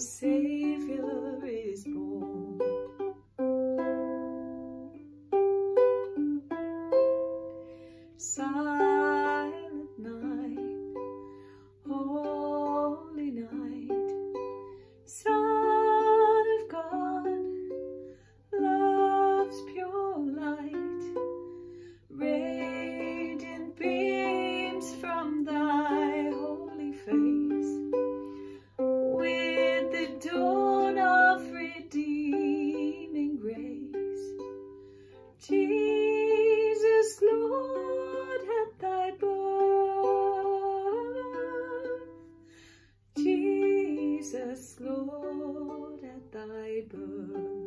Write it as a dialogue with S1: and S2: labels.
S1: Savior is born. Sigh Lord, at thy birth.